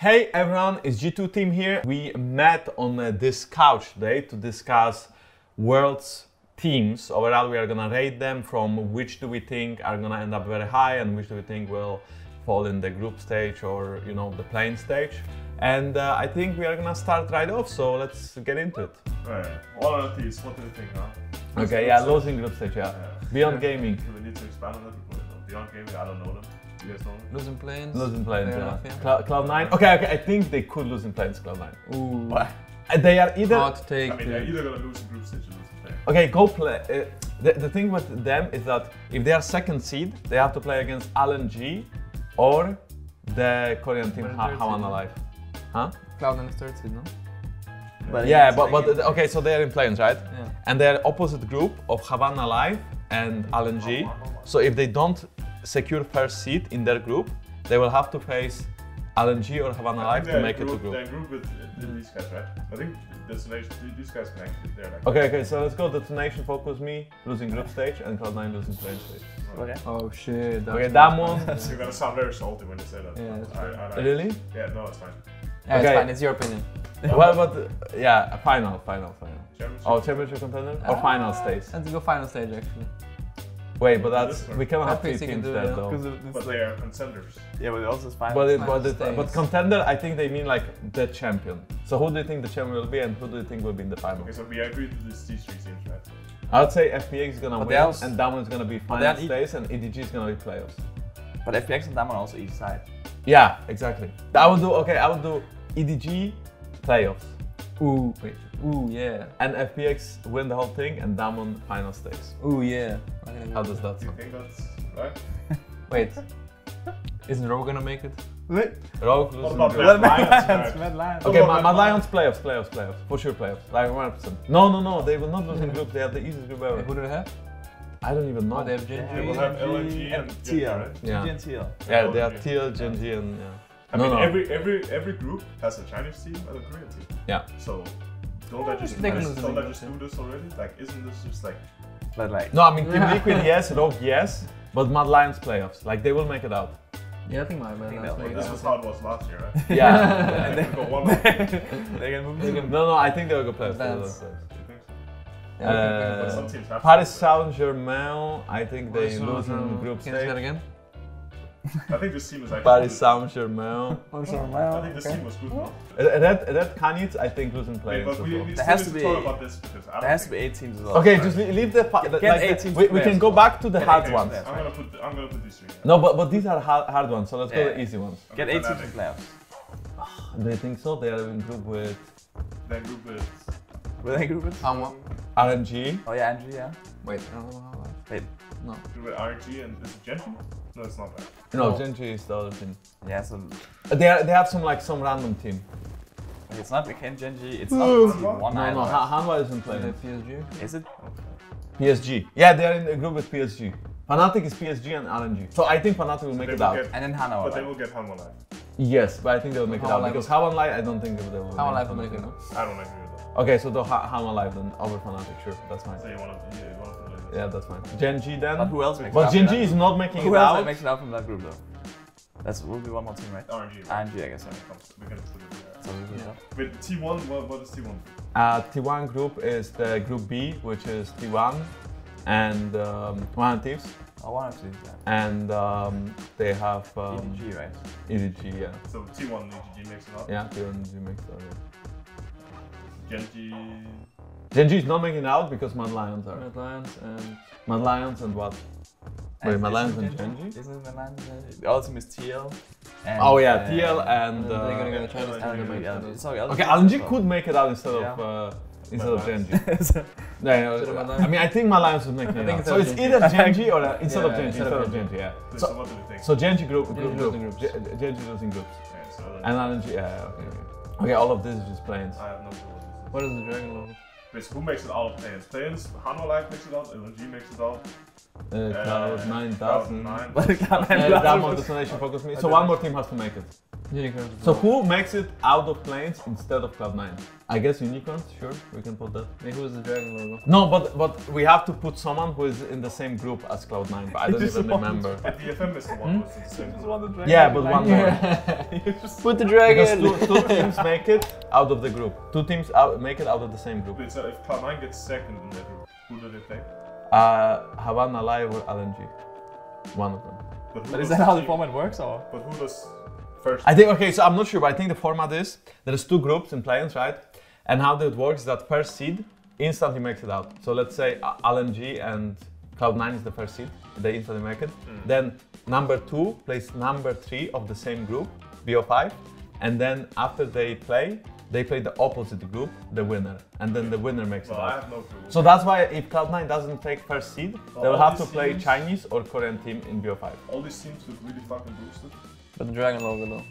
Hey everyone, it's G2 team here. We met on uh, this couch today to discuss world's teams. Overall, we are gonna rate them from which do we think are gonna end up very high and which do we think will fall in the group stage or you know the playing stage. And uh, I think we are gonna start right off. So let's get into it. Right. All of these, what do you think, huh? Okay, yeah, losing group stage, yeah. Yeah. Beyond gaming, we need to expand on that? Because, Beyond gaming, I don't know them. You guys know them? Losing play-ins. losing play-ins, yeah. enough, yeah. Clou- Cloud9. Okay, okay, I think they could lose in play-ins. Cloud nine. Ooh. Uh, They are either Hard take. I mean, they're either gonna lose in group stage or lose in play. Okay, go play. Uh, the, the thing with them is that if they are second seed, they have to play against LNG or the Korean team But ha- third Hanwha seed. Life. Huh? Cloud and third seed, no? But Yeah, it's but, like- but okay, so they are in play-ins, right? Yeah. And they're opposite group of Hanwha Life and LNG. So if they don't secure first seed in their group, they will have to face LNG or Hanwha I Life think to they're make it to group- group. They're in group with uh, these guys, right? I think Detonation. These guys can actually. Like. Okay, okay, so let's go. DetonatioN FocusMe, losing group stage, and Cloud9 losing plane stage. Okay. Oh shit. that's Okay, that one. So you're gonna sound very salty when you say that. Yeah, that's I, I, like- Really? Yeah, no, it's fine. Yeah, Okay. it's fine. It's your opinion. well, but uh, yeah, final, final, final. Championship. Oh, championship contender or Ah. final stage? Let's go final stage actually. Wait, but that's we cannot have Happy three you can teams do it, there yeah. though. Because But they are contenders. yeah, but also it's fine. But it, but, it, but contender, I think they mean like the champion. So who do you think the champion will be, and who do you think will be in the final? Okay, so we agree to this, these three teams, right? I would say FPX is gonna But win, they also- and Damwon is gonna be final are stage, and EDG is gonna be playoffs. But FPX and Damwon also each side. Yeah, exactly. I would do okay. I would do EDG playoffs, Ooh. Wait. Ooh yeah. and FPX win the whole thing, and Damwon final stage. Ooh yeah. I'm gonna How does that Do you think that's right? Wait. Isn't Rogue gonna make it? Rogue What losing. Mad Lions? right? Mad Lions. Okay, What Mad Mad Lions playoffs, playoffs, playoffs, for sure playoffs, like 100%. No, no, no, they will not lose in group. They have the easiest group ever. who do they have? I don't even know. Oh, they have Yeah, Gen G. we'll have LNG and Gen G, TL. right? Yeah. Gen G TL. yeah, they have LNG. TL, Gen G, and yeah. I No, mean, no. every every every group has a Chinese team and a Korean team. Yeah. So don't I just They can just- lose don't the I just do this already? Like, isn't this just like But like, No, I mean Team Liquid, yes, Rogue, yes, but Mad Lions playoffs, like they will make it out. Yeah, I think my man. think that's they'll like make this was how it was last year, right? Yeah. and then go one more. They can move. They can- no, no, I think they will go playoffs. they will go playoffs. Yeah, I think we can Uh, put Some some- teams have. Paris to. Saint Germain, I think they lose in Saint-Germain. group Can you say that stage. again? I think this team is actually. Paris good. Saint Germain. Oh, sorry, I think this team was good. No? Red, Red Canids, I think losing Wait, playoffs. but we, we There still has need to to be- talk about this because I don't There has to be eight teams as well. Okay, just leave the, pa- the Get like, eight teams we, we can go back to the hard eight ones. players. I'm gonna put I'm gonna put these three. No, but but these are hard, hard ones, so let's go Yeah. the easy ones. Get eight teams Fnatic. in playoffs. Do you think so? They are in group with Then group with Will they group it? Alma. RNG. Oh yeah, Angie, yeah. Wait, I don't know how. Wait, No. group with RNG and is it Gen G? No, it's not that. No, oh. No. Gen G is the other team. yeah. So They are, they have some like some random team. like, it's not Weekend Gen G. It's not T1 No, no, either. Ha- Hanwha isn't They playing. have PSG. Is it? PSG. Yeah, they are in a group with PSG. Fnatic is PSG and RNG. So I think Fnatic will make it will out. get- And then Hana. But they will get Hanwha Live. Yes, but I think they will make it out Live. because Hanwha Life, I don't think they will. How make life will make it? no? I don't agree with that. Okay, so the ha- Hanwha Live then over Fnatic, sure, that's fine. So you want to, yeah, you want to put it like this. Yeah, that's fine. Gen G then. But who else makes it But out from Gen G that is group? not making Who it else out. makes it out from that group though? That's will be one more team, right? RNG. right? Angie, I guess. When it comes, we can put it there. So we will With T1, what, what is T1? Uh, T1 group is the group B, which is T1 and um, One Thieves, Oh, one of these. Yeah. and um, they have um, EDG, right? EDG, yeah. So T1 EDG makes it up. Yeah, T1 EDG makes that. Yeah. Gen G. Genji is not making it out because Mad Lions are. Red Lions and Mad Lions and what? Wait, Mad Lions and Gen G? Isn't it Mad Lions and Gen G? The other team is TL. And, Oh yeah, uh, TL and. and they're gonna Uh, get a Chinese LNG. team to make yeah. it. Sorry, okay, LNG LNG could make it out instead of Yeah. uh, instead of Mad Gen G. Lions. Yeah, yeah, Instead of Mad I mean, I think Mad Lions would make it out. So it's Gen G. either Gen G or uh, instead of Yeah, Gen G, instead instead of of Gen G, yeah. So, So, what do you think? so Gen G group, Gen G group, losing group. groups. Ge- Gen G losing groups. yeah, so And LNG, yeah, yeah, okay, okay. Okay, all of this is just play-ins. I have no clue what is. The Dragon Logo? Wait, so who makes it out of plans? Plans, Hanwha Live makes it out, LNG makes it out, Uh, Cloud9 doesn't. Cloud9. But it can't Uh, have that one DetonatioN FocusMe. So one more team has to make it. Unicorns. So who makes it out of play-ins instead of Cloud9? I guess unicorns. Sure, we can put that. Hey, who's the dragon logo? No, but but we have to put someone who is in the same group as Cloud9. But I don't even remember. But DFM is the one Hmm? who's in the same. Just want the dragon. Yeah, but one more. Just- Put the Because dragon! two, two teams make it out of the group. Two teams out, make it out of the same group. Wait, so if Cloud9 gets second in the group, who do they play? Uh, Hanwha Live or LNG. One of them. But, But is that how the format works or? But who does first? I think okay, so I'm not sure, but I think the format is there's two groups in play-ins, right? And how that works is that first seed instantly makes it out. So let's say uh, LNG and Cloud9 is the first seed, they instantly make it. Then number two plays number three of the same group, BO5, and then after they play, they play the opposite group, the winner, and then the winner makes well, it I out. have no clue. So that's why if Cloud9 doesn't take first seed, Well, they will have to play teams- Chinese or Korean team in BO5. all these teams look really fucking boosted. But the dragon logo though.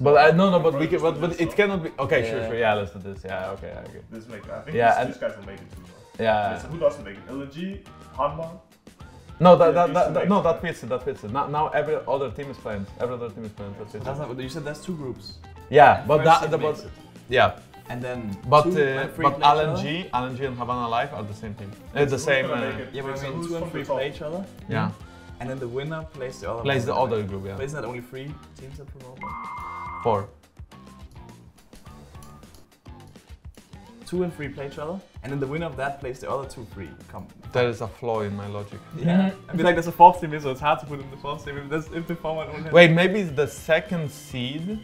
But uh, no, no, but we can, but, but it cannot be. Okay, sure, Yeah. sure, yeah, let's do this. Yeah, okay, I agree. This make I think Yeah, these, guys will make it too. Though. Yeah. So who doesn't make it? LNG, Hanma. No, that, Yeah, that, that, that no, it. that fits it. That fits it. Now, now every other team is playing. Every other team is playing. That fits That's it. not, you said there's two groups. Yeah, but First that, seed the, but it. Yeah, And then but two, uh, like, free but play each other? LNG, LNG and Hanwha Life are the same team. So It's the same. Uh, it? Yeah, but Wait, I so mean two and three play each other. yeah, And then the winner plays the other plays the other group. But Yeah, isn't that only three teams that promote? four. Two and three play each other, and then the winner of that plays the other two three. Come. There is a flaw in my logic. Yeah. I mean like there's a fourth team, so it's hard to put in the fourth team if, there's, if the format only. has- Wait, maybe the second seed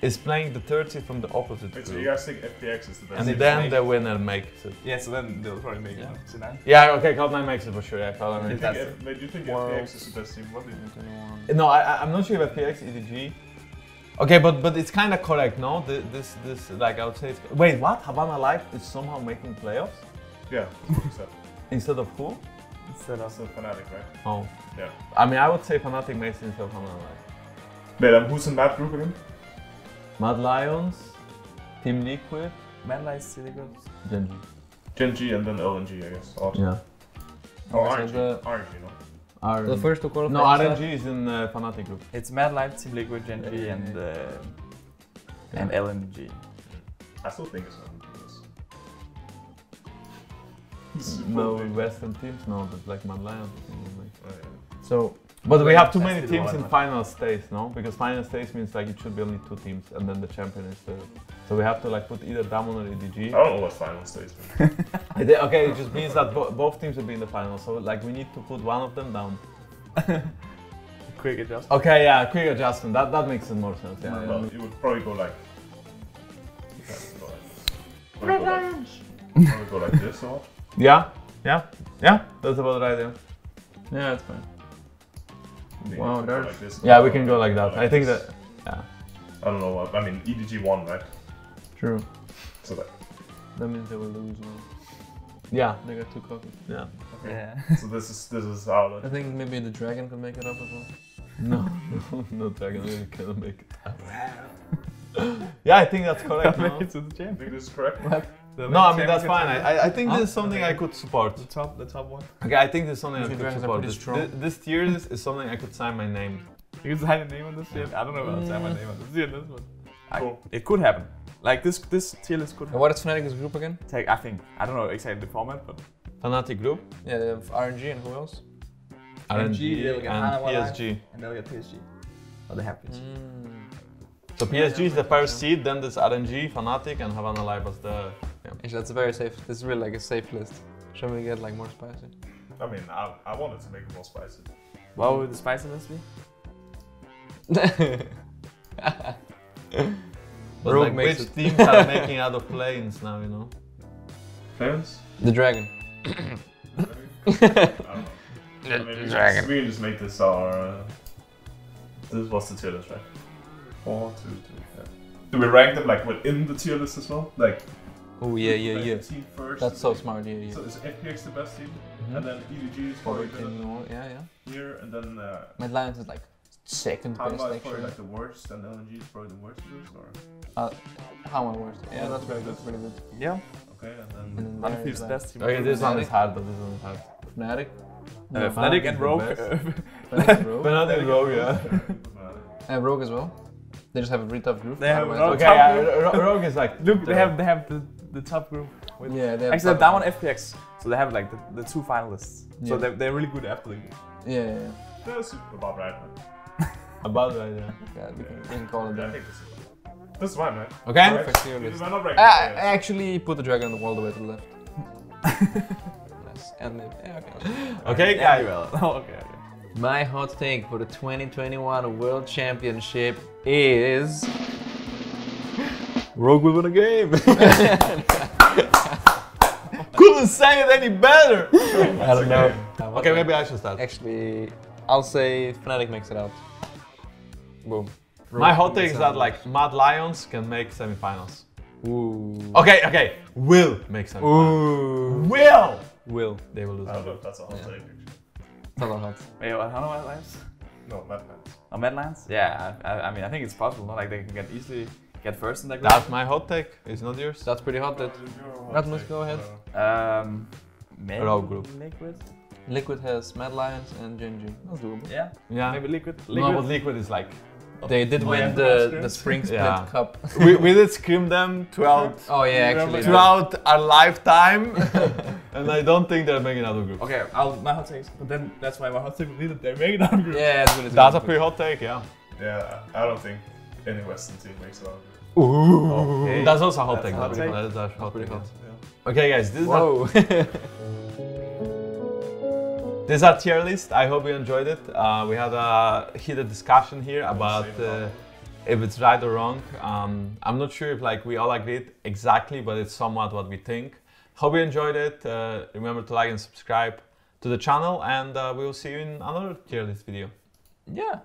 is playing the third seed from the opposite Wait, so you guys think FPX is the best? and then the winner makes it. Yeah, so then they'll probably make Yeah. it. See now? Yeah, okay, Cloud9 makes it for sure. Yeah, Cloud9 Do you makes think, That's F- wait, do you think Worlds. FPX is the best team? What do you think? it. No, I, I- I'm not sure if FPX, EDG. Okay, but but it's kind of correct, no? Th- This this like I would say. It's, wait, what? Hanwha Life is somehow making playoffs Yeah, that's what you said. instead of who? Instead of the Fnatic, right? Oh, Yeah. I mean, I would say Fnatic makes it instead of Hanwha Life. Wait, um, who's in that group again? Mad Lions, Team Liquid, Manlight City good. Gen G. Gen G and then LNG, I guess. Awesome. Yeah. Oh, Okay, RNG. so the- RNG, no? R- The first to qualify. no, is RNG is in uh, Fnatic group. It's Mad Light, Team Liquid, Gen G, Yeah. and uh, Yeah. and LNG. I still think it's LNG. yes. No Western teams, no, the Black Mad Lions. like- Oh, yeah. So, but we have too many teams in final stage, no? Because final stage means like it should be only two teams, and then the champion is the. So we have to like put either Damwon or EDG. I don't know what final stage means. Okay, it just means that bo- both teams will be in the final. So like we need to put one of them down. Quick adjustment. Okay, yeah, quick adjustment. That that makes it more sense. Yeah. Well, yeah. it would probably go like. Probably go like. Probably go like this or? Yeah, yeah, yeah. That's about right. Yeah. Yeah, it's fine. I mean, Wow, it there's- like this, Yeah, we can go like that. I think this. that. Yeah. I don't know what. I mean, EDG won, right? True. So that. That means they will lose now. Yeah. They got two copies. Yeah. Okay. Yeah. So this is this is how. I think maybe the dragon could make it up as well. No, no, no dragon really cannot make it. up. yeah, I think that's correct. Make no? it to the I champ. think this is correct. No, I mean that's fine. I, I- I think this is something I could support. The top, the top one. Okay, I think this is something I could support. pretty This, this tier is, is something I could sign my name. You can sign a name on this shit. I don't know if I'll sign my name on this. Yeah, this one. I- Cool. it could happen. Like this, this tier list could And what is Fnatic's group again? Take, I think. I don't know exactly the format, but Fnatic Group, Yeah, they have RNG and who else? RNG, they'll get and Hana PSG. and they'll get PSG. Oh, they have PSG. Mm. So PSG is the first seed, then there's RNG, Fnatic, and Hanwha Live as the. Actually, that's very safe. This is really like a safe list. Should we get like more spicy? I mean, I, I wanted to make it more spicy. What would the spiciness be? But Rogue like, makes which it. teams are making out of play-ins now, you know? Plans? the dragon. I don't know. I mean, we can dragon. Just, we can just make this our. Uh, this was the tier list, right? Four, two, two. Yeah. Do we rank them like within the tier list as well? Like. Oh yeah, yeah, yeah. Team first. That's so smart. Yeah, yeah. So is FPX the best team, Mhm. and then EDG is probably Fourteen good more. Yeah, yeah. here, and then uh, Mad Lions is like second best Hanwha is probably like the worst, and LNG is probably the worst of this, or Uh, how am worst? Yeah, that's very good. Pretty good. Yeah. okay, and And then then I there feel is the like best team. Okay, this one is hard, but this one is hard. Fnatic. Uh, No, Fnatic and Rogue. Fnatic and Rogue. But not Rogue, yeah. And Rogue as well. They just have a really tough group. They have Rogue. Okay, yeah, Rogue is like. Look, they have they have the, the top group. With Yeah, they have Actually, top- they're down on FPX, so they have like the, the two finalists. So they're, they're really good after the game. Yeah, yeah, yeah. They're super about right, man. About right, yeah. yeah we, can, we can call it Yeah, that. this is This is man. Okay? Perfect tier list. We're not ranking I, I actually put the dragon on the wall the way to the left. nice. And it, yeah, okay. Okay, Yeah, guys. well. okay, okay. My hot take for the 2021 World Championship is Rogue will win a game. Couldn't say it any better! I don't know. Okay, maybe I should start. Actually, I'll say Fnatic makes it out. Boom. My hot take is that like Mad Lions can make semifinals. Ooh. Okay, okay, will make semifinals. Ooh. Will! Will. They will lose. I don't know if that's a hot Yeah. take. Not a hot. Wait, what, how do I lines? No, Mad Lions. Oh, Madlands? Yeah, I, I mean, I think it's possible. Not like they can get easily get first in that group. That's my hot take. It's not yours. That's pretty hot. That Rasmus, go ahead. Um, maybe Rogue group. Liquid. Liquid has Mad Lions and Gen G. That's doable. Yeah. Yeah. Maybe Liquid. No, Liquid. but Liquid is like. They did Oh, win yeah. the, the Spring Split Yeah. Cup. we, we did scream them throughout Oh yeah, actually. throughout our lifetime, and I don't think they're making another group. Okay, I'll, my hot takes. But then that's why my hot take will be that they're making out group. Yeah, it's good. It's That's a pretty hot take, yeah. Yeah, I don't think any Western team makes it out. Ooh. Okay. That's also a hot That's take. a hot That is hot pretty hot. yeah. Okay, guys, this is our, this is our tier list. I hope you enjoyed it. Uh, we had a heated discussion here about uh, if it's right or wrong. Um, I'm not sure if like we all agreed exactly, but it's somewhat what we think. Hope you enjoyed it. Uh, remember to like and subscribe to the channel, and uh, we will see you in another tier list video. yeah.